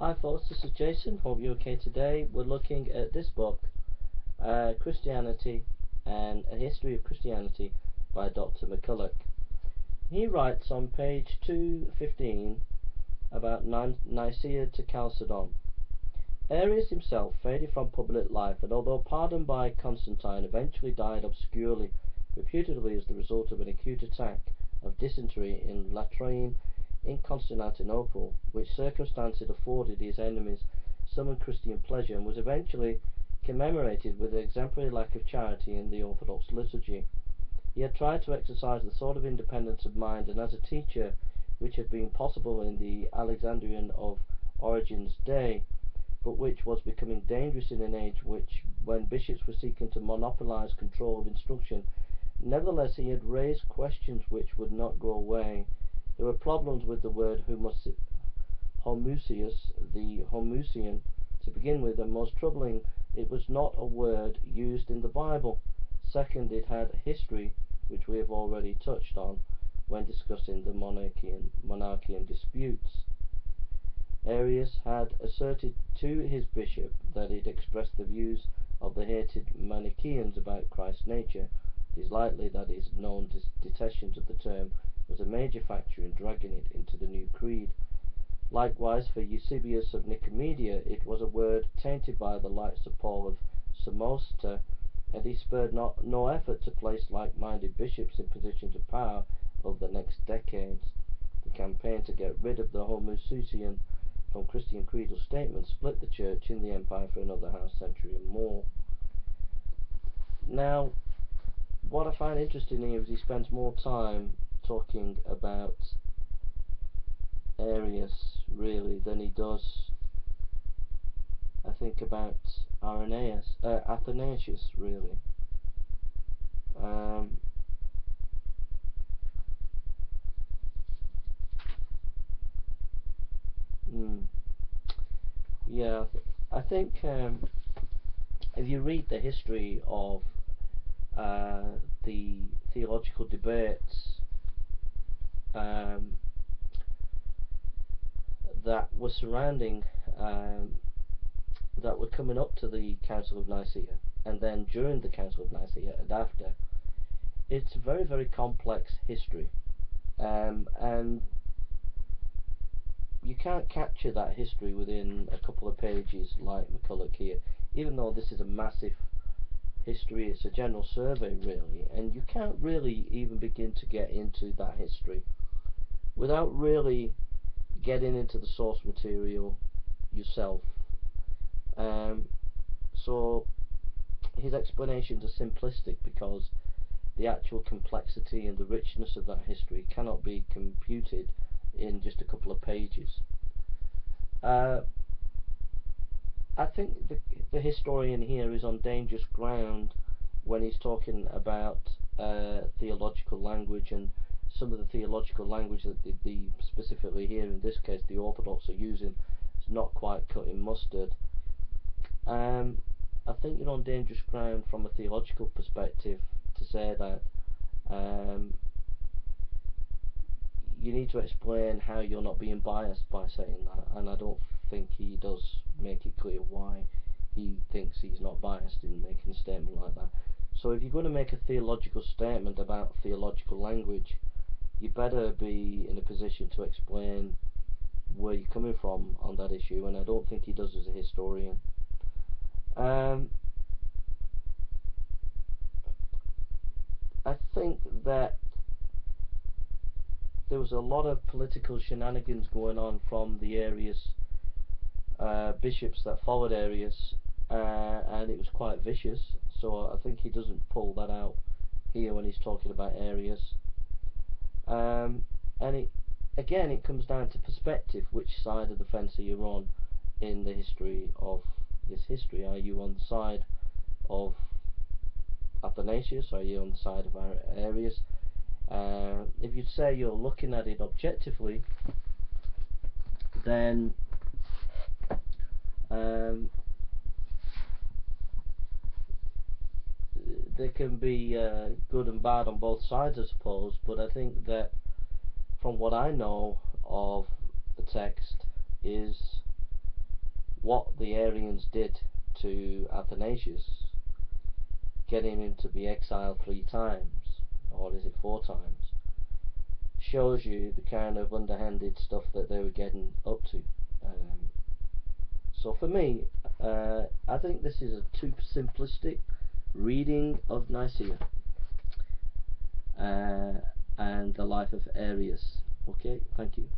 Hi folks, this is Jason. Hope you're okay today. We're looking at this book, uh, Christianity and a History of Christianity by Dr. MacCulloch. He writes on page 215 about Nicaea to Chalcedon. Arius himself faded from public life and although pardoned by Constantine eventually died obscurely, reputedly as the result of an acute attack of dysentery in latrine in Constantinople, which circumstance it afforded his enemies some Christian pleasure, and was eventually commemorated with an exemplary lack of charity in the Orthodox liturgy. He had tried to exercise the sort of independence of mind and as a teacher which had been possible in the Alexandrian of Origen's day, but which was becoming dangerous in an age which, when bishops were seeking to monopolize control of instruction, nevertheless he had raised questions which would not go away there were problems with the word homoousios, the homoousion, to begin with, and most troubling, it was not a word used in the Bible. Second, it had history, which we have already touched on when discussing the monarchian, monarchian disputes. Arius had asserted to his bishop that it expressed the views of the hated Manichaeans about Christ's nature. It is likely that his known detestation of the term was a major factor in dragging it into the new creed. Likewise, for Eusebius of Nicomedia, it was a word tainted by the likes of Paul of Samosata, and he spared not, no effort to place like-minded bishops in positions of power over the next decades. The campaign to get rid of the homoousion from Christian creedal statements split the church in the empire for another half century and more. Now, what I find interesting here is he spends more time talking about Arius really than he does I think about Irenaeus, uh, Athanasius really. Um, hmm. Yeah, I think um, if you read the history of uh, the theological debates um, that were surrounding um, that were coming up to the Council of Nicaea and then during the Council of Nicaea and after it's a very very complex history. Um, and you can't capture that history within a couple of pages like MacCulloch here even though this is a massive history it's a general survey really and you can't really even begin to get into that history without really getting into the source material yourself. Um, so his explanations are simplistic because the actual complexity and the richness of that history cannot be computed in just a couple of pages. Uh, I think the, the historian here is on dangerous ground when he's talking about uh, theological language and some of the theological language that the, the, specifically here in this case the Orthodox are using is not quite cutting mustard. Um, I think you're on dangerous ground from a theological perspective to say that um, you need to explain how you're not being biased by saying that, and I don't think he does make it clear why he thinks he's not biased in making a statement like that. So if you're going to make a theological statement about theological language, you better be in a position to explain where you're coming from on that issue, and I don't think he does as a historian. Um, I think that there was a lot of political shenanigans going on from the Arius uh, bishops that followed Arius, uh, and it was quite vicious. So I think he doesn't pull that out here when he's talking about Arius. Um, and it again, it comes down to perspective. Which side of the fence are you on in the history of this history? Are you on the side of Athanasius? Are you on the side of Arius? Uh, if you say you're looking at it objectively, then um, there can be uh, good and bad on both sides, I suppose. But I think that from what I know of the text is what the Arians did to Athanasius, getting him to be exiled three times, or is it four times, shows you the kind of underhanded stuff that they were getting up to. Um, so for me, uh, I think this is a too simplistic reading of Nicaea uh, and the life of Arius. Okay, thank you.